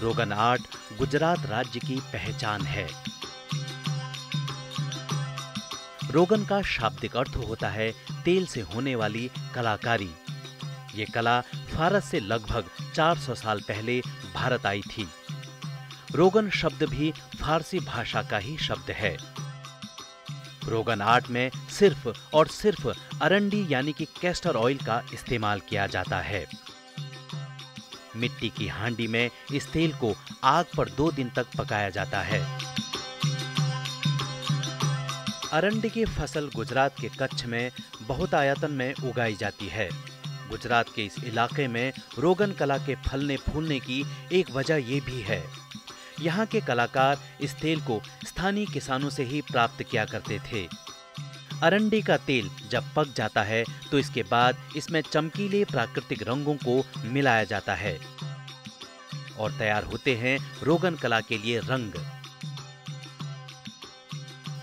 रोगन आर्ट गुजरात राज्य की पहचान है। रोगन का शाब्दिक अर्थ होता है तेल से होने वाली कलाकारी। ये कला फारस से लगभग 400 साल पहले भारत आई थी। रोगन शब्द भी फारसी भाषा का ही शब्द है। रोगन आर्ट में सिर्फ़ और सिर्फ़ अरंडी यानी कि कैस्टर ऑयल का इस्तेमाल किया जाता है। मिट्टी की हांडी में इस तेल को आग पर दो दिन तक पकाया जाता है। अरंडी की फ़सल गुजरात के कच्छ में बहुत आयतन में उगाई जाती है। गुजरात के इस इलाके में रोगन कला के फलने फूलने की एक वजह ये भी है। यहाँ के कलाकार इस तेल को स्थानीय किसानों से ही प्राप्त किया करते थे। अरंडी का तेल जब पक जाता है तो इसके बाद इसमें चमकीले प्राकृतिक रंगों को मिलाया जाता है और तैयार होते हैं रोगन कला के लिए रंग।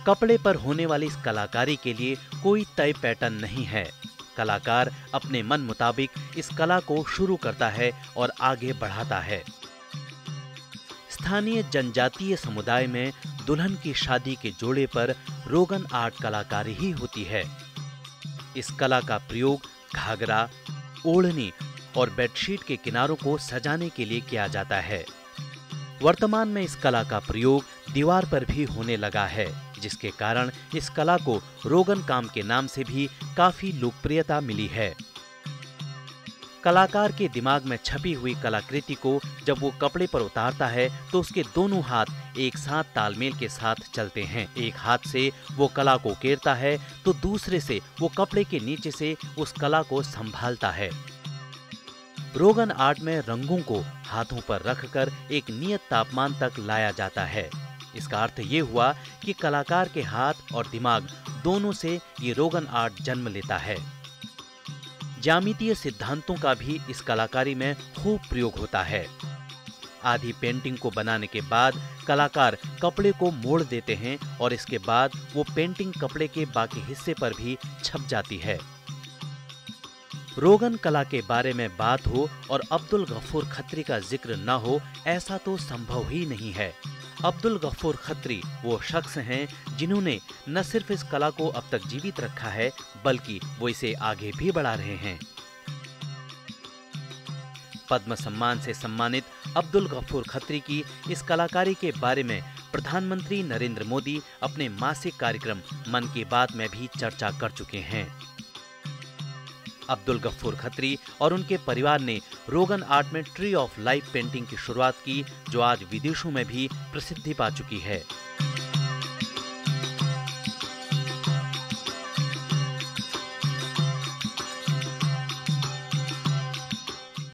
कपड़े पर होने वाली इस कलाकारी के लिए कोई तय पैटर्न नहीं है। कलाकार अपने मन मुताबिक इस कला को शुरू करता है और आगे बढ़ाता है। स्थानीय जनजातीय समुदाय में दुल्हन की शादी के जोड़े पर रोगन आर्ट कलाकारी ही होती है। इस कला का प्रयोग घाघरा, ओढ़नी और बेडशीट के किनारों को सजाने के लिए किया जाता है। वर्तमान में इस कला का प्रयोग दीवार पर भी होने लगा है, जिसके कारण इस कला को रोगन काम के नाम से भी काफ़ी लोकप्रियता मिली है। कलाकार के दिमाग में छपी हुई कलाकृति को जब वो कपड़े पर उतारता है तो उसके दोनों हाथ एक साथ तालमेल के साथ चलते हैं। एक हाथ से वो कला को केरता है तो दूसरे से वो कपड़े के नीचे से उस कला को संभालता है। रोगन आर्ट में रंगों को हाथों पर रखकर एक नियत तापमान तक लाया जाता है। इसका अर्थ ये हुआ कि कलाकार के हाथ और दिमाग दोनों से ये रोगन आर्ट जन्म लेता है। ज्यामितीय सिद्धांतों का भी इस कलाकारी में खूब प्रयोग होता है। आधी पेंटिंग को बनाने के बाद कलाकार कपड़े को मोड़ देते हैं और इसके बाद वो पेंटिंग कपड़े के बाकी हिस्से पर भी छप जाती है। रोगन कला के बारे में बात हो और अब्दुल गफूर खत्री का ज़िक्र न हो, ऐसा तो संभव ही नहीं है। अब्दुल गफूर खत्री वो शख्स हैं जिन्होंने न सिर्फ़ इस कला को अब तक जीवित रखा है, बल्कि वो इसे आगे भी बढ़ा रहे हैं। पद्म सम्मान से सम्मानित अब्दुल गफूर खत्री की इस कलाकारी के बारे में प्रधानमंत्री नरेंद्र मोदी अपने मासिक कार्यक्रम मन की बात में भी चर्चा कर चुके हैं। अब्दुल गफूर खत्री और उनके परिवार ने रोगन आर्ट में ट्री ऑफ़ लाइफ पेंटिंग की शुरुआत की, जो आज विदेशों में भी प्रसिद्धि पा चुकी है।